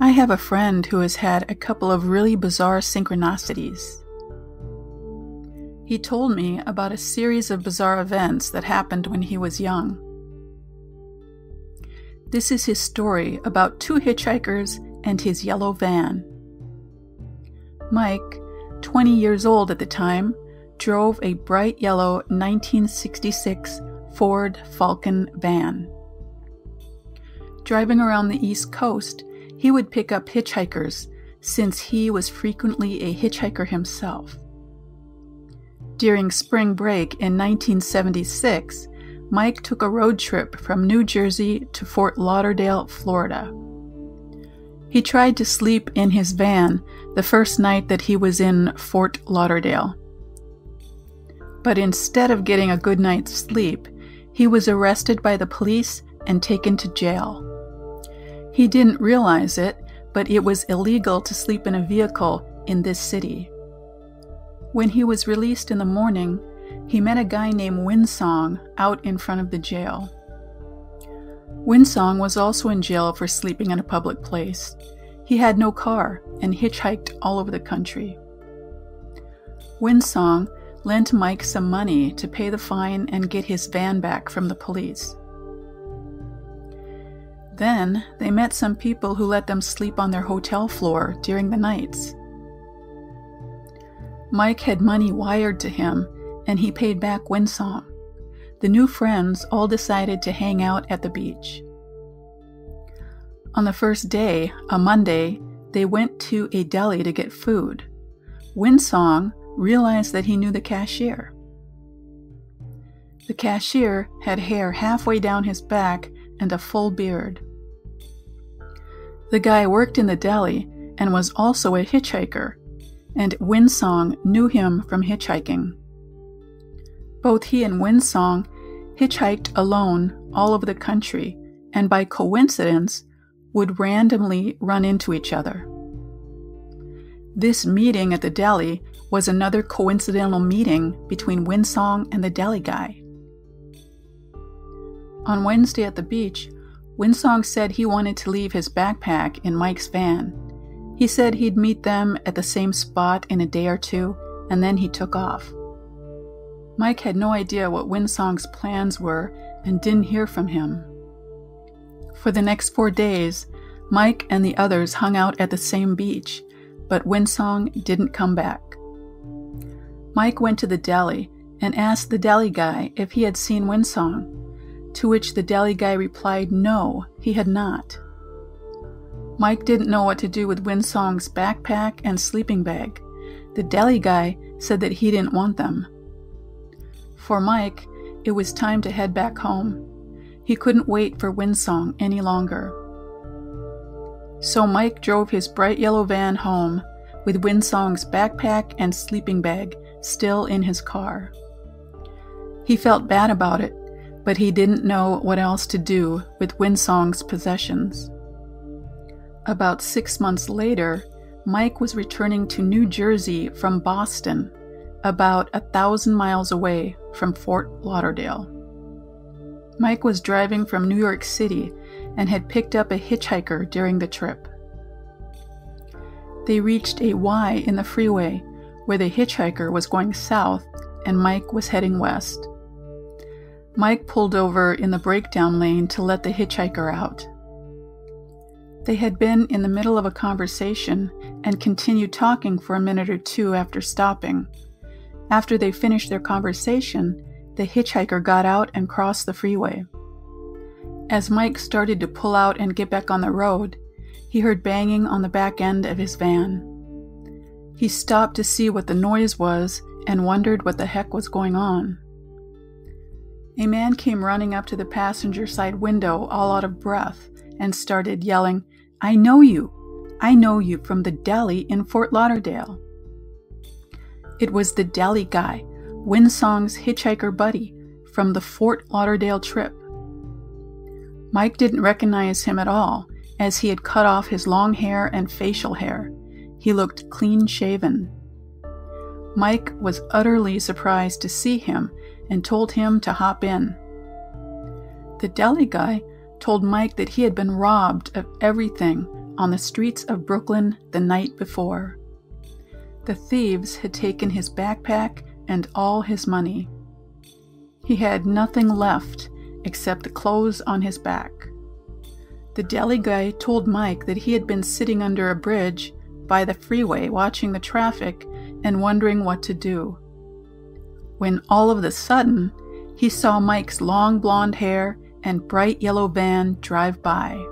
I have a friend who has had a couple of really bizarre synchronicities. He told me about a series of bizarre events that happened when he was young. This is his story about two hitchhikers and his yellow van. Mike, 20 years old at the time, drove a bright yellow 1966 Ford Falcon van. Driving around the East Coast, he would pick up hitchhikers since he was frequently a hitchhiker himself. During spring break in 1976, Mike took a road trip from New Jersey to Fort Lauderdale, Florida. He tried to sleep in his van the first night that he was in Fort Lauderdale. But instead of getting a good night's sleep, he was arrested by the police and taken to jail. He didn't realize it, but it was illegal to sleep in a vehicle in this city. When he was released in the morning, he met a guy named Windsong out in front of the jail. Windsong was also in jail for sleeping in a public place. He had no car and hitchhiked all over the country. Windsong lent Mike some money to pay the fine and get his van back from the police. Then they met some people who let them sleep on their hotel floor during the nights. Mike had money wired to him, and he paid back Windsong. The new friends all decided to hang out at the beach. On the first day, a Monday, they went to a deli to get food. Windsong realized that he knew the cashier. The cashier had hair halfway down his back and a full beard. The guy worked in the deli and was also a hitchhiker, and Windsong knew him from hitchhiking. Both he and Windsong hitchhiked alone all over the country and by coincidence would randomly run into each other. This meeting at the deli was another coincidental meeting between Windsong and the deli guy. On Wednesday at the beach, Windsong said he wanted to leave his backpack in Mike's van. He said he'd meet them at the same spot in a day or two, and then he took off. Mike had no idea what Windsong's plans were and didn't hear from him. For the next four days, Mike and the others hung out at the same beach, but Windsong didn't come back. Mike went to the deli and asked the deli guy if he had seen Windsong to which the deli guy replied no, he had not. Mike didn't know what to do with Windsong's backpack and sleeping bag. The deli guy said that he didn't want them. For Mike, it was time to head back home. He couldn't wait for Windsong any longer. So Mike drove his bright yellow van home with Windsong's backpack and sleeping bag still in his car. He felt bad about it but he didn't know what else to do with Windsong's possessions. About six months later, Mike was returning to New Jersey from Boston, about a thousand miles away from Fort Lauderdale. Mike was driving from New York City and had picked up a hitchhiker during the trip. They reached a Y in the freeway where the hitchhiker was going south and Mike was heading west. Mike pulled over in the breakdown lane to let the hitchhiker out. They had been in the middle of a conversation and continued talking for a minute or two after stopping. After they finished their conversation, the hitchhiker got out and crossed the freeway. As Mike started to pull out and get back on the road, he heard banging on the back end of his van. He stopped to see what the noise was and wondered what the heck was going on. A man came running up to the passenger side window, all out of breath, and started yelling, I know you! I know you from the deli in Fort Lauderdale. It was the deli guy, Windsong's hitchhiker buddy, from the Fort Lauderdale trip. Mike didn't recognize him at all, as he had cut off his long hair and facial hair. He looked clean shaven. Mike was utterly surprised to see him and told him to hop in. The deli guy told Mike that he had been robbed of everything on the streets of Brooklyn the night before. The thieves had taken his backpack and all his money. He had nothing left except the clothes on his back. The deli guy told Mike that he had been sitting under a bridge by the freeway watching the traffic and wondering what to do. When all of a sudden, he saw Mike's long blonde hair and bright yellow van drive by.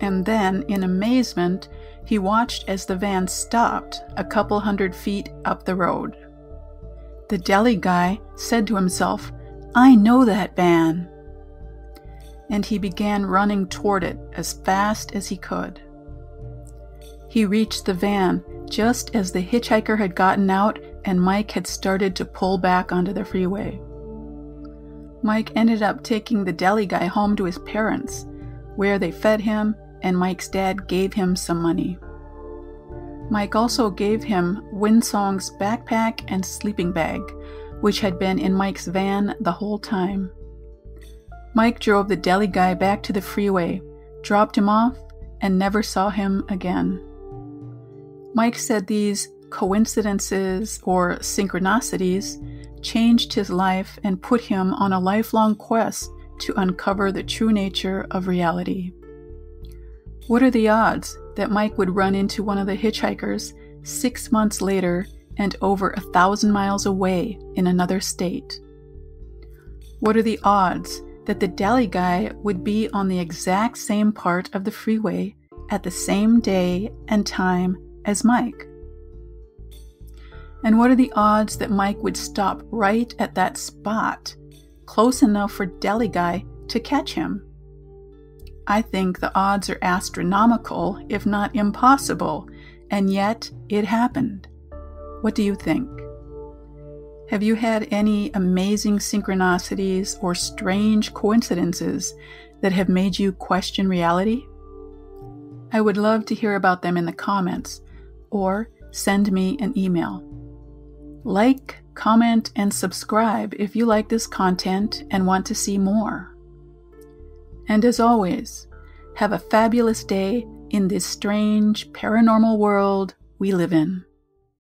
And then, in amazement, he watched as the van stopped a couple hundred feet up the road. The deli guy said to himself, I know that van. And he began running toward it as fast as he could. He reached the van just as the hitchhiker had gotten out and Mike had started to pull back onto the freeway. Mike ended up taking the deli guy home to his parents, where they fed him, and Mike's dad gave him some money. Mike also gave him Windsong's backpack and sleeping bag, which had been in Mike's van the whole time. Mike drove the deli guy back to the freeway, dropped him off, and never saw him again. Mike said these coincidences or synchronicities changed his life and put him on a lifelong quest to uncover the true nature of reality. What are the odds that Mike would run into one of the hitchhikers six months later and over a thousand miles away in another state? What are the odds that the deli guy would be on the exact same part of the freeway at the same day and time as Mike? And what are the odds that Mike would stop right at that spot, close enough for Deli Guy to catch him? I think the odds are astronomical, if not impossible, and yet it happened. What do you think? Have you had any amazing synchronicities or strange coincidences that have made you question reality? I would love to hear about them in the comments or send me an email. Like, comment, and subscribe if you like this content and want to see more. And as always, have a fabulous day in this strange paranormal world we live in.